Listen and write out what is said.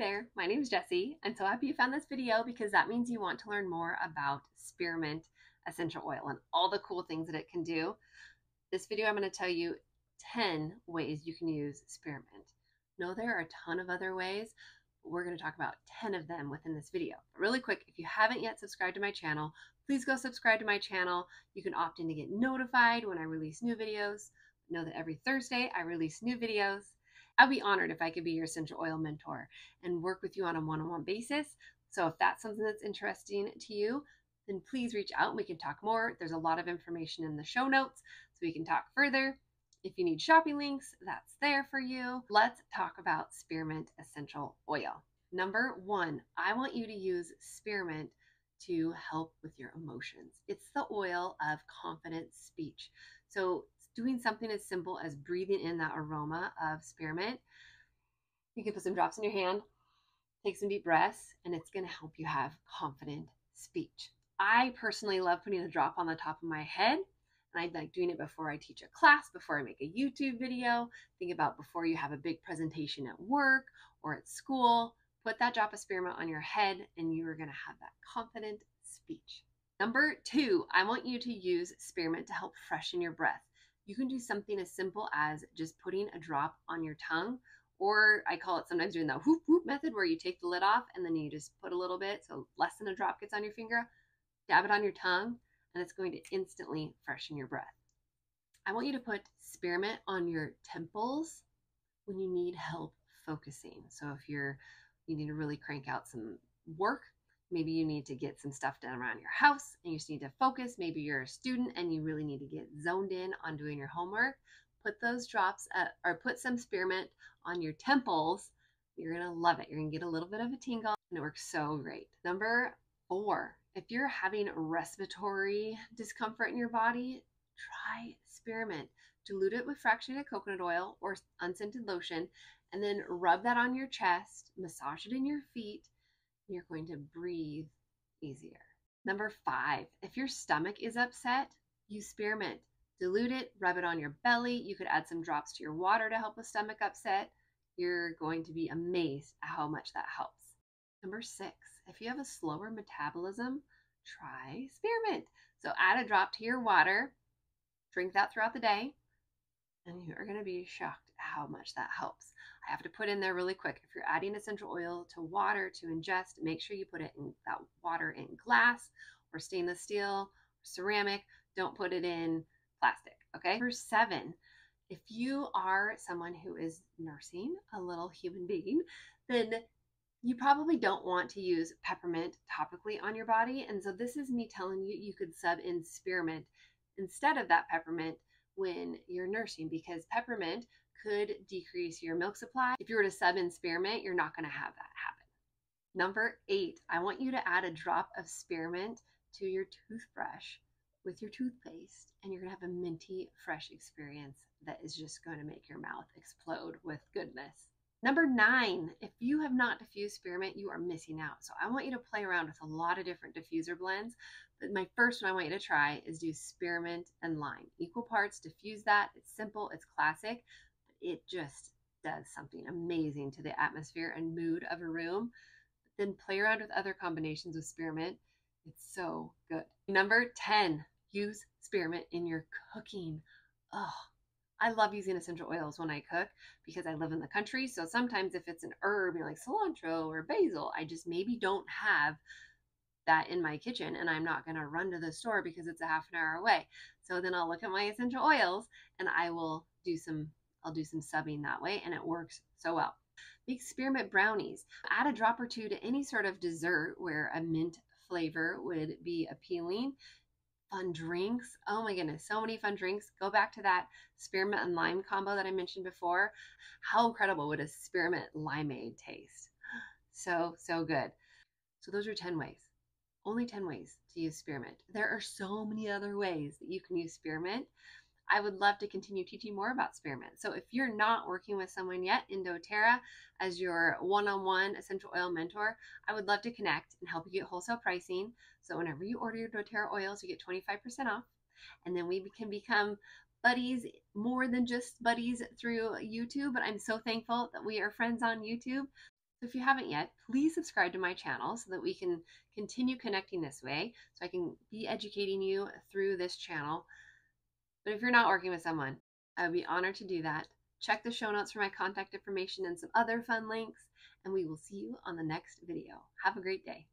there, my name is Jessi. I'm so happy you found this video because that means you want to learn more about spearmint essential oil and all the cool things that it can do. This video, I'm going to tell you 10 ways you can use spearmint. No, there are a ton of other ways. We're going to talk about 10 of them within this video. But really quick, if you haven't yet subscribed to my channel, please go subscribe to my channel. You can opt in to get notified when I release new videos. Know that every Thursday I release new videos. I'd be honored if I could be your essential oil mentor and work with you on a one on one basis. So if that's something that's interesting to you, then please reach out and we can talk more. There's a lot of information in the show notes so we can talk further. If you need shopping links, that's there for you. Let's talk about spearmint essential oil. Number one, I want you to use spearmint to help with your emotions. It's the oil of confident speech. So doing something as simple as breathing in that aroma of spearmint. You can put some drops in your hand, take some deep breaths, and it's going to help you have confident speech. I personally love putting a drop on the top of my head. And I like doing it before I teach a class, before I make a YouTube video. Think about before you have a big presentation at work or at school. Put that drop of spearmint on your head, and you are going to have that confident speech. Number two, I want you to use spearmint to help freshen your breath. You can do something as simple as just putting a drop on your tongue, or I call it sometimes doing the whoop whoop method where you take the lid off and then you just put a little bit, so less than a drop gets on your finger, dab it on your tongue, and it's going to instantly freshen your breath. I want you to put spearmint on your temples when you need help focusing. So if you're you need to really crank out some work, Maybe you need to get some stuff done around your house and you just need to focus. Maybe you're a student and you really need to get zoned in on doing your homework. Put those drops at, uh, or put some spearmint on your temples. You're going to love it. You're going to get a little bit of a tingle and it works so great. Number four, if you're having respiratory discomfort in your body, try spearmint. Dilute it with fractionated coconut oil or unscented lotion and then rub that on your chest, massage it in your feet you're going to breathe easier. Number five, if your stomach is upset, use spearmint. Dilute it, rub it on your belly. You could add some drops to your water to help with stomach upset. You're going to be amazed at how much that helps. Number six, if you have a slower metabolism, try spearmint. So add a drop to your water, drink that throughout the day, and you are going to be shocked how much that helps. I have to put in there really quick. If you're adding essential oil to water to ingest, make sure you put it in that water in glass or stainless steel or ceramic. Don't put it in plastic. Okay. Number seven, if you are someone who is nursing a little human being, then you probably don't want to use peppermint topically on your body. And so this is me telling you you could sub in spearmint instead of that peppermint when you're nursing because peppermint could decrease your milk supply. If you were to sub in spearmint, you're not going to have that happen. Number eight, I want you to add a drop of spearmint to your toothbrush with your toothpaste, and you're going to have a minty, fresh experience that is just going to make your mouth explode with goodness. Number nine, if you have not diffused spearmint, you are missing out. So I want you to play around with a lot of different diffuser blends. But my first one I want you to try is do spearmint and lime. Equal parts, diffuse that. It's simple, it's classic, it just does something amazing to the atmosphere and mood of a room. But then play around with other combinations of spearmint. It's so good. Number 10, use spearmint in your cooking. Oh, I love using essential oils when I cook because I live in the country. So sometimes if it's an herb, you like cilantro or basil, I just maybe don't have that in my kitchen and I'm not going to run to the store because it's a half an hour away. So then I'll look at my essential oils and I will do some I'll do some subbing that way and it works so well. The experiment brownies. Add a drop or two to any sort of dessert where a mint flavor would be appealing. Fun drinks. Oh my goodness, so many fun drinks. Go back to that spearmint and lime combo that I mentioned before. How incredible would a spearmint limeade taste? So, so good. So, those are 10 ways. Only 10 ways to use spearmint. There are so many other ways that you can use spearmint. I would love to continue teaching more about spearmint. So if you're not working with someone yet in doTERRA as your one-on-one essential oil mentor, I would love to connect and help you get wholesale pricing. So whenever you order your doTERRA oils, you get 25% off. And then we can become buddies more than just buddies through YouTube. But I'm so thankful that we are friends on YouTube. So if you haven't yet, please subscribe to my channel so that we can continue connecting this way, so I can be educating you through this channel. But if you're not working with someone, I would be honored to do that. Check the show notes for my contact information and some other fun links, and we will see you on the next video. Have a great day.